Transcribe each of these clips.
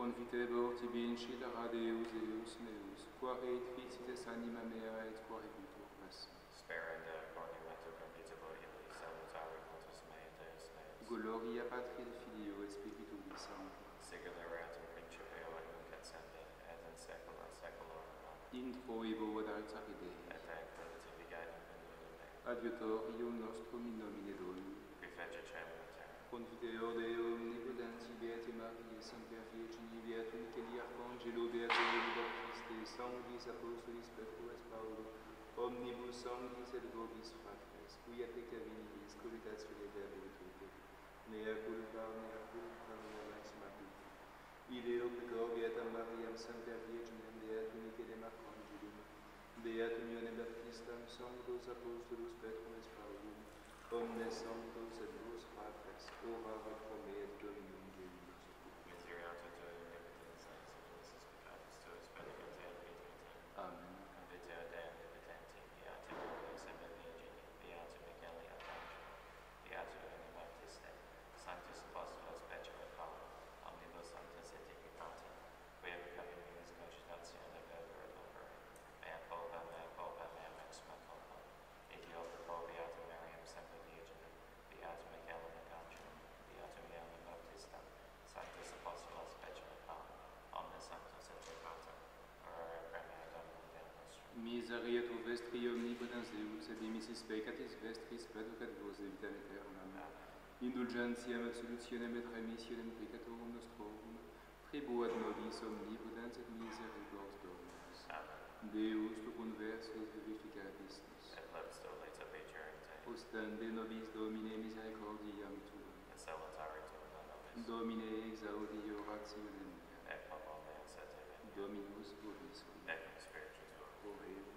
Convitebor tibi incitera Deus eius meus, quare et ficis anima mea et quare puto passam. Speranda, cornimento convitebor illi, salutare cultus mei Deus meus. Gloria Patri et Filio et Spiritui Sancto. Sigilare et in principio et nunc et semper, et in saecula saeculorum. Intro ibo ad altare Dei. Et ancora tibi gaitum in nomine. Adiutor ium nostrum in nomine Domini. Prefecta cemum. Confiteo Deo, omnipotensi Beati Maria, Sancta Virgini, Beatum, che di Arcangelo, Beatum, di Baptiste, Sanguis, Apostolis, Percuas Paulo, omnibus sanguis et vobis fratres, fractus, quia pecca venilis, colitatio de virtute, mea culpa, mea culpa, mea maxima culpa. Ideo pecor beata Mariam, Sancta Virginem, Beatum, che de Arcangelum, Beatum, Ione Baptistam, Sanctus, Apostolus, Percuas Paulum, Domne Sanctus et vos patres, ora repromet Deus. Maria, tu vestri omnipotens Deus, et dimissis peccatis vestris, preducat vos de vitam aeternam. Indulgentiam et solutionem et remissionem peccatorum nostrum, tribuat nobis omnipotens et misericors Dominus. Amen. Deus, tu conversus vivificatis nos. And let us donate up a. Ostende nobis Domine misericordiam tuam. Et so let our return on Domine exaudi orationem. mea. Et mamma mea sete mea. Dominus vobiscum. Et spiritus vobiscum.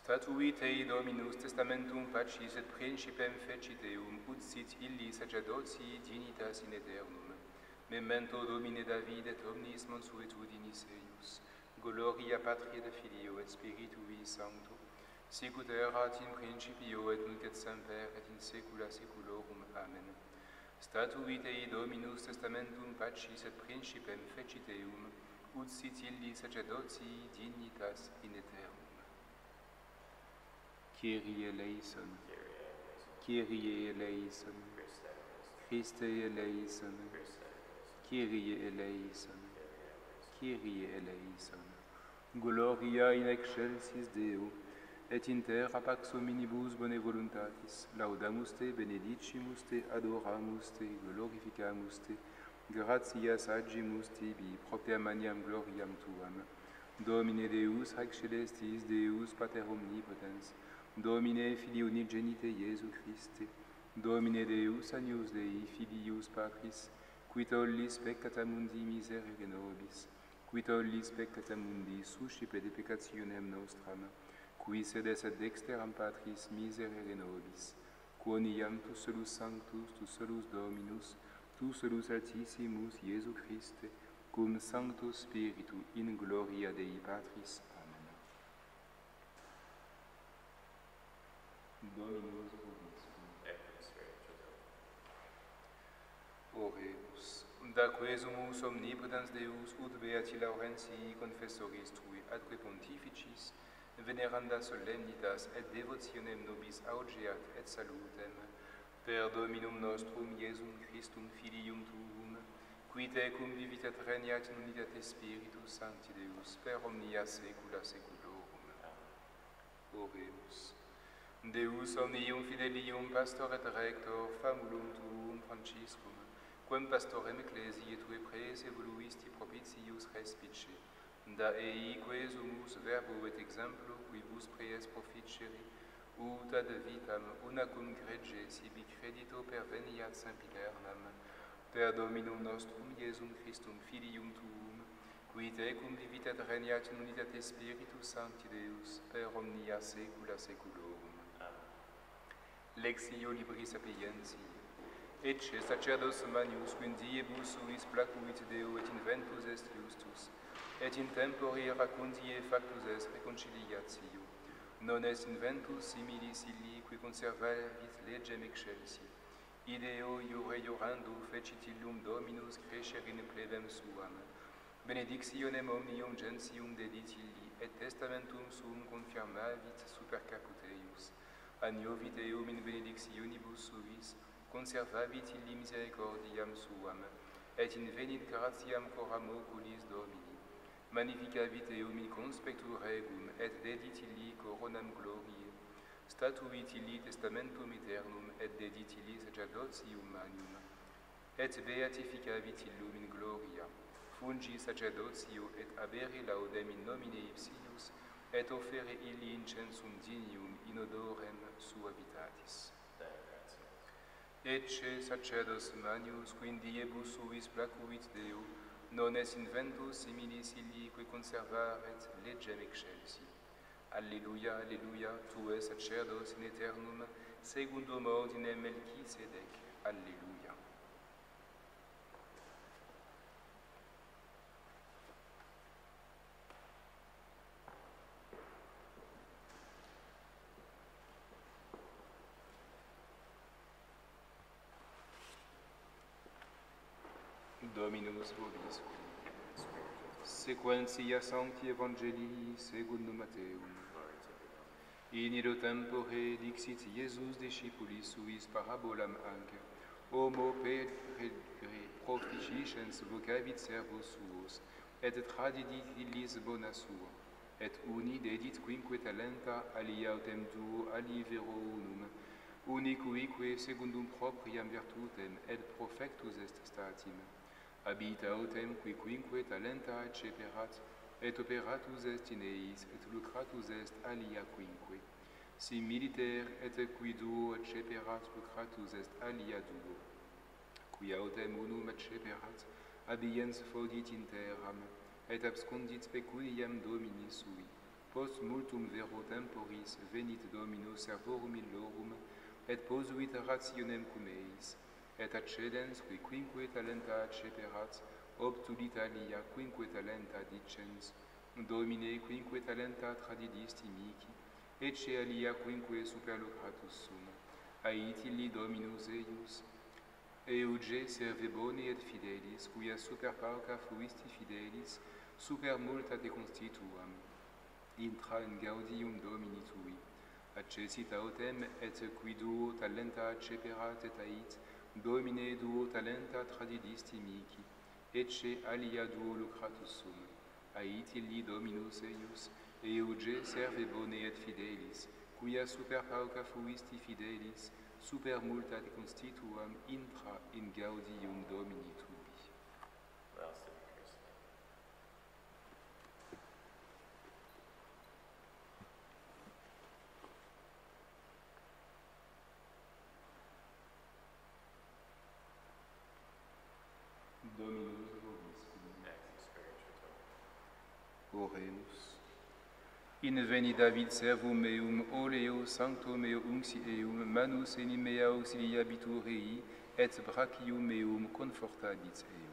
Stratuite i Dominus testamentum pacis et principem fecit eum, ut sit illi sacerdotii dignitas in aeternum. Memento Domine David et omnis mansuetudinis eius, gloria Patri et Filio et Spiritui Sancto, sicut erat in principio et nunc et semper et in saecula saeculorum. Amen. Statuit ei Dominus testamentum pacis et principem fecit eum, ut sit illi sacerdotii dignitas in aeternum. Kyrie eleison, Kyrie eleison, Christe eleison, Kyrie eleison, Kyrie eleison. Gloria in excelsis Deo, et in terra pax hominibus bone voluntatis, laudamus te, benedicimus te, adoramus te, glorificamus te, gratias agimus tibi, propria maniam gloriam tuam. Domine Deus, hac celestis Deus, Pater omnipotens, Domine Filii Unigenite Iesu Christe, Domine Deus Agnus Dei Filius Patris, qui tollis peccata mundi miserere nobis, qui tollis peccata mundi suscipe de peccationem nostram, qui sedes ad dexteram Patris miserere nobis, quoniam tu solus sanctus, tu solus Dominus, tu solus altissimus Iesu Christe, cum Sancto Spiritu in gloria Dei Patris, Dominus vobiscum. Et spiritu Deo. Oremus. Da quesumus omnipotens Deus, ut beati laurentii confessoris tui atque pontificis, veneranda solemnitas et devotionem nobis augeat et salutem, per Dominum nostrum Iesum Christum Filium Tuum, qui te cum vivit et regnat in unitate Spiritus Sancti Deus, per omnia saecula saeculorum. Oremus. Deus omnium fidelium pastor et rector famulum tuum Franciscum, quem pastorem ecclesiae tue prese evoluisti propitius respice, da eique sumus verbo et exemplo qui vos prees proficeri, ut ad vitam una cum grege sibi credito perveniat sempiternam, per Dominum nostrum Iesum Christum Filium Tuum, qui te cum et regnat in unitate Spiritus Sancti Deus, per omnia saecula saeculorum. Lexio libri sapientiae. Ecce sacerdos manius quindiebus suis placuit Deo et inventus est justus, et in tempore racundie factus est reconciliatio. Non est inventus similis illi qui conservavit legem excelsi. Ideo iure iorando fecit illum Dominus crescer in plebem suam. Benedictionem omnium gentium dedit illi, et testamentum suum confirmavit super capute ad novit eum in benedictionibus suis, conservavit illi misericordiam suam, et invenit gratiam coram oculis Domini. Magnificavit eum in conspectu regum, et dedit illi coronam gloriae, statuit illi testamentum eternum, et dedit illi sacerdotium manium, et beatificavit illum in gloria, fungi sacerdotio et aberi laudem in nomine ipsius, et offere illi incensum dignum inodorem suavitatis. Ecce sacerdos manius quindiebus suis placuit Deo, non es inventus similis illi que conservaret legem excelsi. Alleluia, alleluia, tu es sacerdos in aeternum, secundum ordinem Melchisedec. Alleluia. Dominus vobiscum. Sequentia Sancti Evangelii secundum Matteum. In illo tempore dixit Iesus discipulis suis parabolam anc, homo per proficiscens vocavit servos suos, et tradidit illis bona sua, et uni dedit quinque talenta alia autem duo ali vero unum, unicuique secundum propriam virtutem et profectus est statim habita autem qui quinque talenta acceperat, et operatus est in eis, et lucratus est alia quinque. Si militer et qui duo acceperat, lucratus est alia duo. Qui autem unum acceperat, abiens fodit in terram, et abscondit pecuniam domini sui. Post multum vero temporis venit domino servorum illorum, et posuit rationem cum eis, et accedens qui quinque talenta acceterat, obtulit alia quinque talenta dicens, Domine quinque talenta tradidisti mici, ecce alia quinque superlucratus sum. Ait illi Dominus eius, euge serve boni et fidelis, quia super pauca fluisti fidelis, super multa te constituam. Intra in gaudium Domini tui. accesit autem et qui duo talenta acceperat et ait, Domine duo talenta tradidisti mici, ecce alia duo lucratus sum. Ait illi Dominus eius, euge serve bone et fidelis, quia super pauca fuisti fidelis, super multa te constituam intra in gaudium Domini. Oremus. In veni David servum meum, oleo sancto meo unxi eum, manus enim mea auxiliabitur et brachium meum confortabit eum.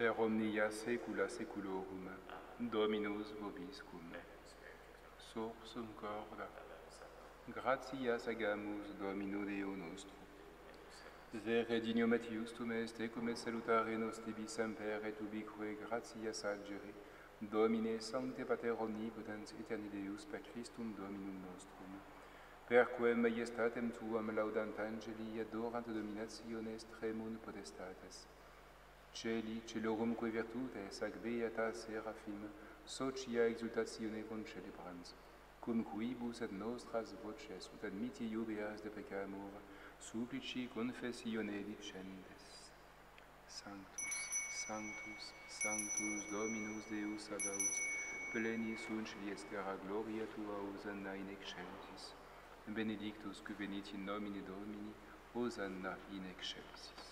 per omnia saecula saeculorum Dominus vobiscum. Sursum corda. Gratias agamus Domino Deo nostro. Vere digno et iustum est cum et salutare nos tibi semper et ubique gratias agere Domine sancte pater omnipotens eterni Deus per Christum Dominum nostrum. Per quem majestatem tuam laudant angeli adorant dominationes tremun potestates Celi, celorumque virtutes, ac beata seraphim, socia exultatione concelebrans, cum quibus et nostras voces ut admiti iubeas de peccamur, supplici confessione dicentes. Sanctus, Sanctus, Sanctus Dominus Deus Sabaoth, plenis uncilis terra gloria tua osanna in excelsis, benedictus qui venit in nomine Domini, osanna in excelsis.